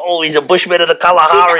Oh, he's a Bushman of the Kalahari.